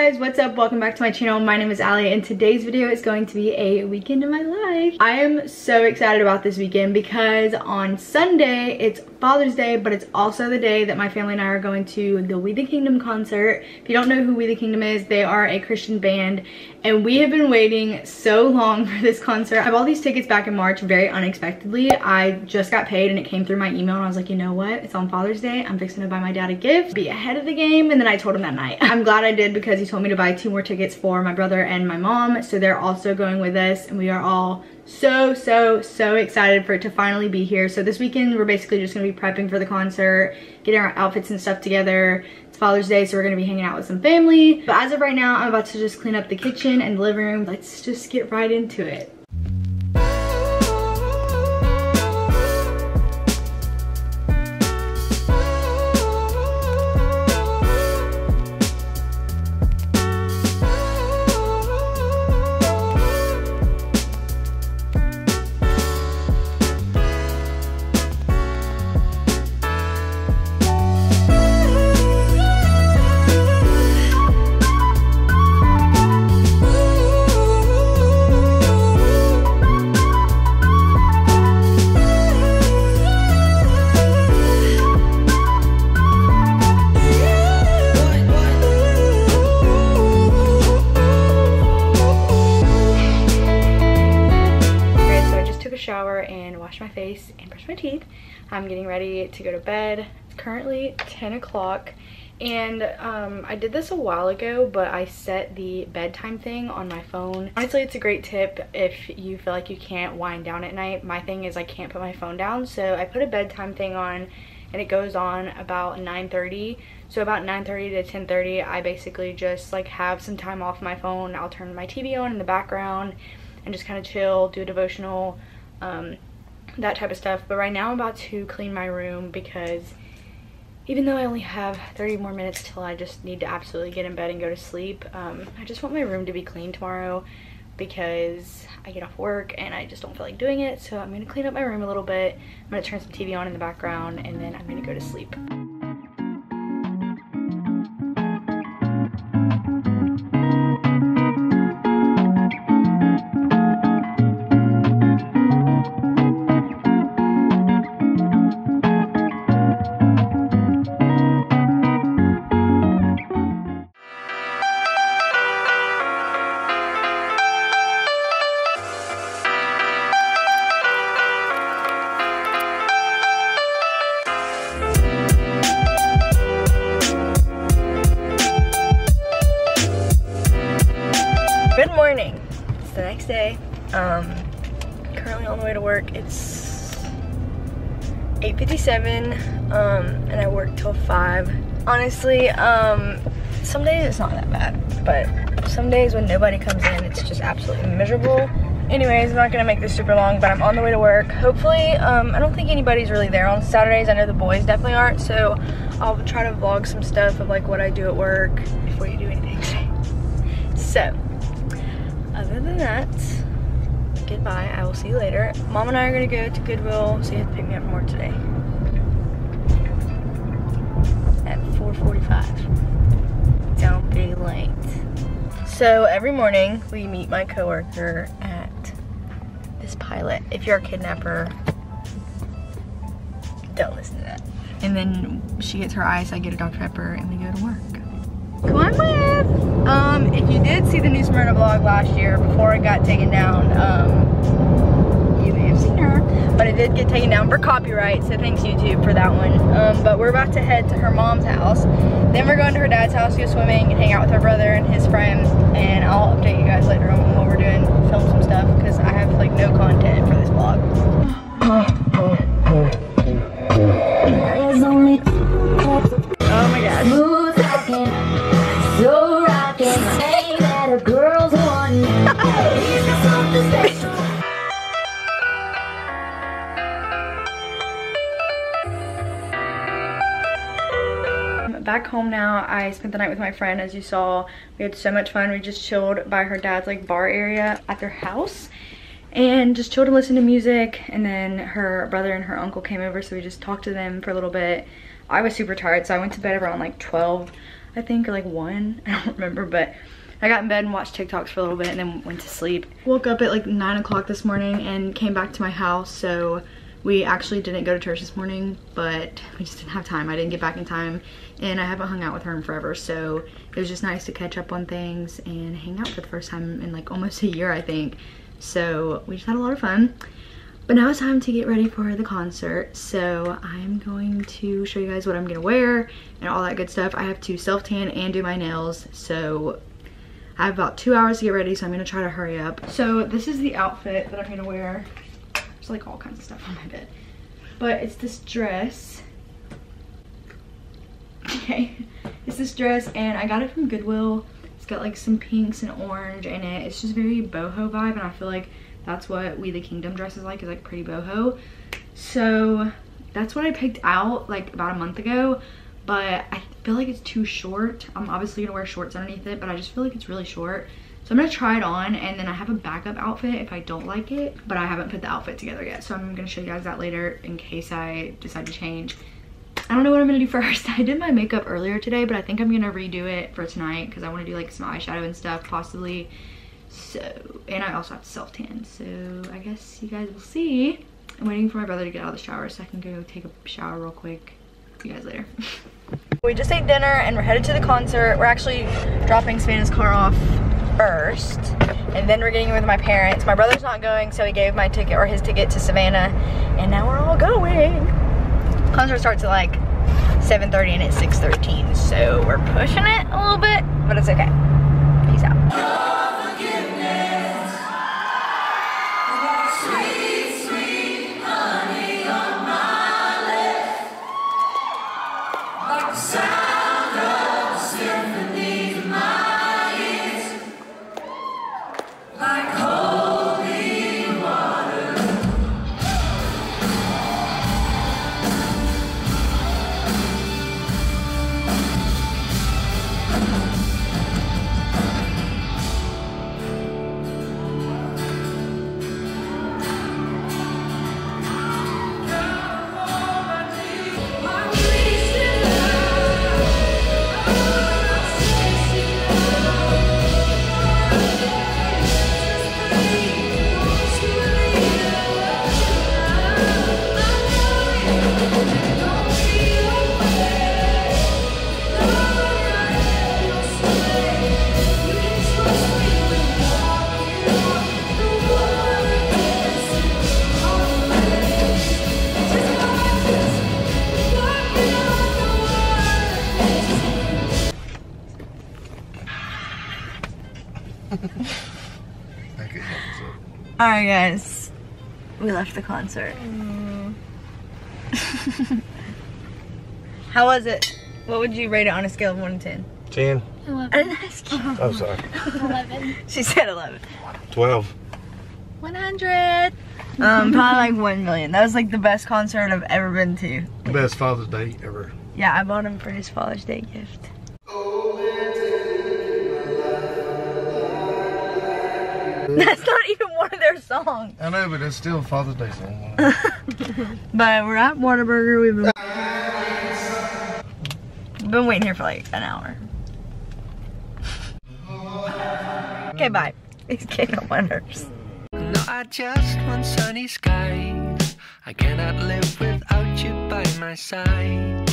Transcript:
guys, what's up? Welcome back to my channel. My name is Allie and today's video is going to be a weekend in my life. I am so excited about this weekend because on Sunday, it's Father's Day, but it's also the day that my family and I are going to the We the Kingdom concert. If you don't know who We the Kingdom is, they are a Christian band and we have been waiting so long for this concert. I bought these tickets back in March very unexpectedly. I just got paid and it came through my email and I was like, you know what? It's on Father's Day. I'm fixing to buy my dad a gift, be ahead of the game. And then I told him that night. I'm glad I did because he told me to buy two more tickets for my brother and my mom. So they're also going with us and we are all so, so, so excited for it to finally be here. So this weekend, we're basically just gonna be prepping for the concert, getting our outfits and stuff together. It's Father's Day, so we're gonna be hanging out with some family. But as of right now, I'm about to just clean up the kitchen and the living room. Let's just get right into it. Face and brush my teeth. I'm getting ready to go to bed. It's currently 10 o'clock and um, I did this a while ago but I set the bedtime thing on my phone. Honestly it's a great tip if you feel like you can't wind down at night. My thing is I can't put my phone down so I put a bedtime thing on and it goes on about 9.30 so about 9.30 to 10.30 I basically just like have some time off my phone. I'll turn my TV on in the background and just kind of chill, do a devotional, um, that type of stuff. But right now I'm about to clean my room because even though I only have 30 more minutes till I just need to absolutely get in bed and go to sleep, um, I just want my room to be clean tomorrow because I get off work and I just don't feel like doing it. So I'm to clean up my room a little bit. I'm to turn some TV on in the background and then I'm to go to sleep. Morning. It's the next day. Um currently on the way to work it's 8:57, um and i work till 5 honestly um some days it's not that bad but some days when nobody comes in it's just absolutely miserable. Anyways i'm not gonna make this super long but i'm on the way to work. Hopefully um i don't think anybody's really there on saturdays. I know the boys definitely aren't so i'll try to vlog some stuff of like what i do at work before you do anything. So other than that, goodbye. I will see you later. Mom and I are gonna go to Goodwill, so you have to pick me up more today. At 4.45. Don't be late. So every morning, we meet my coworker at this pilot. If you're a kidnapper, don't listen to that. And then she gets her ice, I get a Dr. Pepper, and we go to work. Come on with! Um, if you did see the New Smyrna vlog last year before it got taken down, um, you may have seen her, but it did get taken down for copyright, so thanks YouTube for that one. Um, but we're about to head to her mom's house. Then we're going to her dad's house, go swimming, and hang out with her brother and his friends, and I'll update you guys later on what we're doing, film some stuff, because I have like no content for this vlog. Back home now, I spent the night with my friend as you saw. We had so much fun. We just chilled by her dad's like bar area at their house and just chilled and listened to music and then her brother and her uncle came over so we just talked to them for a little bit. I was super tired so I went to bed around like 12 I think, or like 1. I don't remember, but I got in bed and watched TikToks for a little bit and then went to sleep. Woke up at like 9 o'clock this morning and came back to my house, so we actually didn't go to church this morning, but we just didn't have time. I didn't get back in time, and I haven't hung out with her in forever, so it was just nice to catch up on things and hang out for the first time in like almost a year, I think. So we just had a lot of fun. But now it's time to get ready for the concert. So I'm going to show you guys what I'm gonna wear and all that good stuff. I have to self-tan and do my nails. So I have about two hours to get ready, so I'm gonna try to hurry up. So this is the outfit that I'm gonna wear. There's like all kinds of stuff on my bed. But it's this dress. Okay, it's this dress and I got it from Goodwill. It's got like some pinks and orange in it. It's just very boho vibe and I feel like that's what We the Kingdom dress is like, is like pretty boho. So that's what I picked out like about a month ago, but I feel like it's too short. I'm obviously gonna wear shorts underneath it, but I just feel like it's really short. So I'm gonna try it on and then I have a backup outfit if I don't like it, but I haven't put the outfit together yet. So I'm gonna show you guys that later in case I decide to change. I don't know what I'm gonna do first. I did my makeup earlier today, but I think I'm gonna redo it for tonight because I wanna do like some eyeshadow and stuff possibly. So, and I also have to self tan. So I guess you guys will see. I'm waiting for my brother to get out of the shower so I can go take a shower real quick. See you guys later. we just ate dinner and we're headed to the concert. We're actually dropping Savannah's car off first and then we're getting with my parents. My brother's not going so he gave my ticket or his ticket to Savannah and now we're all going. Concert starts at like 7.30 and it's 6.13 so we're pushing it a little bit but it's okay. Peace out. Alright guys, we left the concert. Mm. How was it? What would you rate it on a scale of 1 to 10? 10. 11. I didn't ask you. Oh, sorry. 11. She said 11. 12. 100. Um, probably like 1 million. That was like the best concert I've ever been to. The Best Father's Day ever. Yeah, I bought him for his Father's Day gift. That's not even one of their songs. I know, but it's still a Father's Day song. but we're at Whataburger. We've been, been waiting here for like an hour. okay, bye. He's getting on my nerves. I just want sunny skies. I cannot live without you by my side.